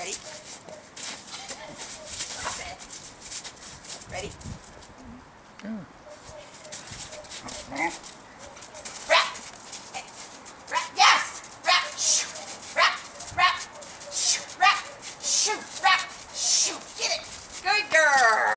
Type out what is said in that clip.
Ready? Stop it. Ready? Yes. Rat. Shoot. Shoot. Rat. Shoot. Rat. Shoot. Yes.